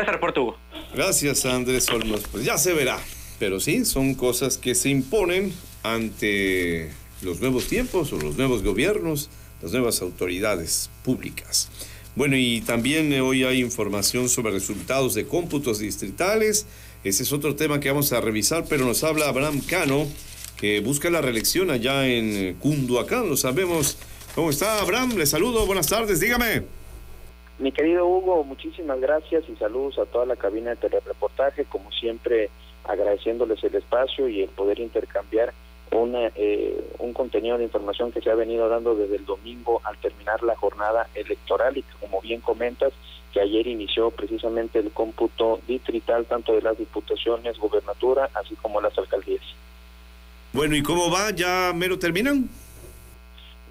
Ese reporte, Hugo. Gracias, Andrés Olmos. Pues ya se verá. Pero sí, son cosas que se imponen ante los nuevos tiempos o los nuevos gobiernos, las nuevas autoridades públicas. Bueno, y también eh, hoy hay información sobre resultados de cómputos distritales. Ese es otro tema que vamos a revisar, pero nos habla Abraham Cano, que busca la reelección allá en eh, Cunduacán, lo sabemos. ¿Cómo está Abraham? Le saludo, buenas tardes, dígame. Mi querido Hugo, muchísimas gracias y saludos a toda la cabina de telereportaje, como siempre agradeciéndoles el espacio y el poder intercambiar una, eh, un contenido de información que se ha venido dando desde el domingo al terminar la jornada electoral y como bien comentas, que ayer inició precisamente el cómputo distrital tanto de las diputaciones, gobernatura, así como las alcaldías. Bueno, ¿y cómo va? ¿Ya mero terminan?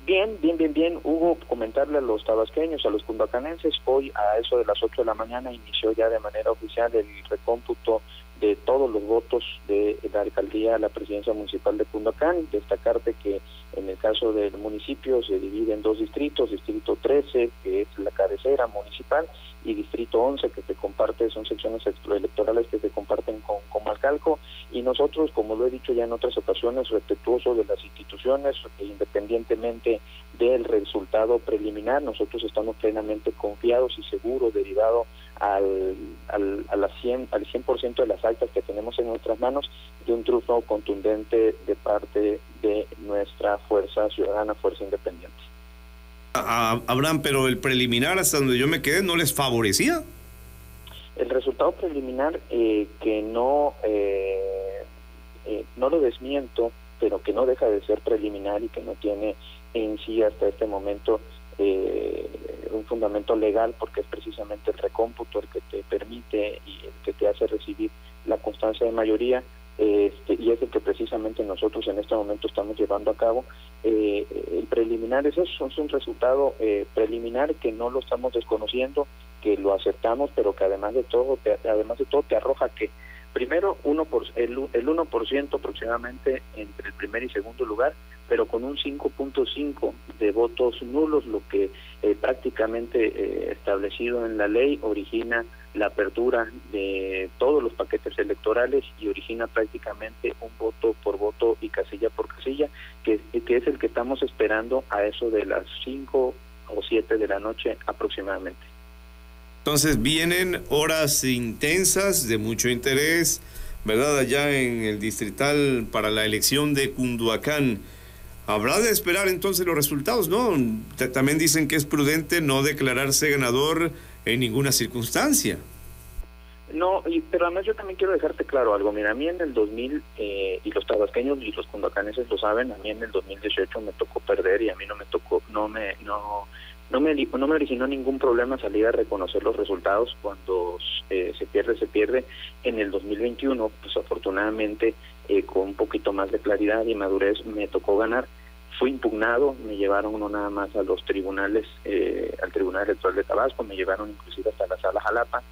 Bien, bien, bien, bien. Hugo, comentarle a los tabasqueños, a los cundacanenses, hoy a eso de las 8 de la mañana inició ya de manera oficial el recómputo de todos los votos de la alcaldía a la presidencia municipal de Cundacán. Destacarte que en el caso del municipio se divide en dos distritos, distrito 13, que es la cabecera municipal, y distrito 11, que se comparte, son secciones electorales que se comparten con, con Malcalco, y nosotros, como lo he dicho ya en otras ocasiones, respetuosos de las instituciones, e independientemente del resultado preliminar, nosotros estamos plenamente confiados y seguros derivado al, al, a la 100, al 100% de las actas que tenemos en nuestras manos de un triunfo contundente de parte de nuestra fuerza ciudadana, fuerza independiente. Abraham, pero el preliminar hasta donde yo me quedé no les favorecía. El resultado preliminar eh, que no pero que no deja de ser preliminar y que no tiene en sí hasta este momento un fundamento legal porque es precisamente el recómputo el que te permite y el que te hace recibir la constancia de mayoría este, y es el que precisamente nosotros en este momento estamos llevando a cabo. Eh, el preliminar es eso, es un resultado eh, preliminar que no lo estamos desconociendo, que lo aceptamos, pero que además de todo, te, además de todo te arroja que primero uno por, el, el 1% aproximadamente entre el primer y segundo lugar, pero con un 5.5 de votos nulos, lo que eh, prácticamente eh, establecido en la ley origina la apertura de todos los paquetes electorales y origina prácticamente un voto por voto y casilla por casilla, que, que es el que estamos esperando a eso de las 5 o 7 de la noche aproximadamente. Entonces vienen horas intensas de mucho interés, ¿verdad? Allá en el distrital para la elección de Cunduacán. Habrá de esperar entonces los resultados, ¿no? También dicen que es prudente no declararse ganador en ninguna circunstancia. No, pero además yo también quiero dejarte claro algo. Mira, a mí en el 2000, eh, y los tabasqueños y los cundacaneses lo saben, a mí en el 2018 me tocó perder y a mí no me tocó, no me, no, no me, no me originó ningún problema salir a reconocer los resultados cuando eh, se pierde, se pierde. En el 2021, pues afortunadamente, eh, con un poquito más de claridad y madurez, me tocó ganar. Fui impugnado, me llevaron no nada más a los tribunales, eh, al Tribunal Electoral de Tabasco, me llevaron inclusive hasta la Sala Jalapa,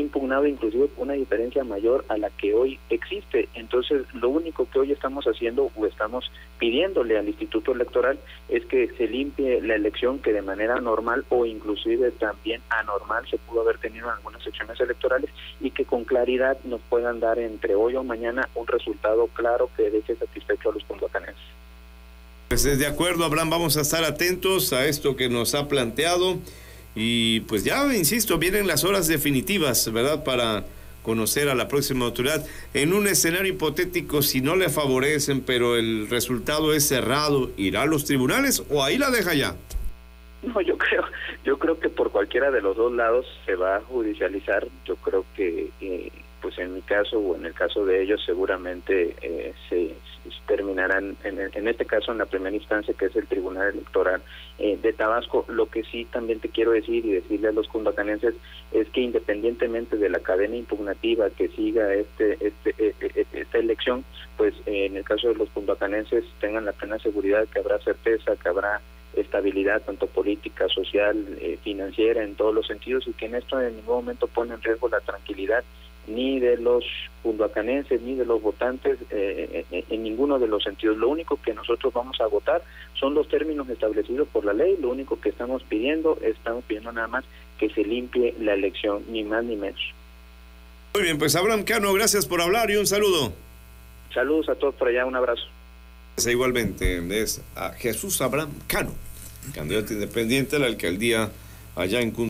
impugnado inclusive una diferencia mayor a la que hoy existe. Entonces, lo único que hoy estamos haciendo o estamos pidiéndole al Instituto Electoral es que se limpie la elección que de manera normal o inclusive también anormal se pudo haber tenido en algunas secciones electorales y que con claridad nos puedan dar entre hoy o mañana un resultado claro que deje satisfecho a los pundocanenses. Pues de acuerdo, Abraham, vamos a estar atentos a esto que nos ha planteado. Y pues ya, insisto, vienen las horas definitivas, ¿verdad? Para conocer a la próxima autoridad. En un escenario hipotético, si no le favorecen, pero el resultado es cerrado, ¿irá a los tribunales o ahí la deja ya? No, yo creo, yo creo que por cualquiera de los dos lados se va a judicializar. Yo creo que, eh, pues en mi caso o en el caso de ellos, seguramente eh, se, terminarán, en, en, este caso en la primera instancia, que es el Tribunal Electoral eh, de Tabasco. Lo que sí también te quiero decir y decirle a los cundacanenses es que independientemente de la cadena impugnativa que siga este, este, e, e, e, esta elección, pues en el caso de los cundacanenses tengan la plena seguridad que habrá certeza, que habrá estabilidad tanto política, social, eh, financiera, en todos los sentidos y que en esto en ningún momento pone en riesgo la tranquilidad ni de los cunduacanenses ni de los votantes eh, eh, en ninguno de los sentidos. Lo único que nosotros vamos a votar son los términos establecidos por la ley. Lo único que estamos pidiendo, estamos pidiendo nada más que se limpie la elección, ni más ni menos. Muy bien, pues Abraham Cano, gracias por hablar y un saludo. Saludos a todos por allá, un abrazo. Igualmente es a Jesús Abraham Cano, candidato independiente a la alcaldía allá en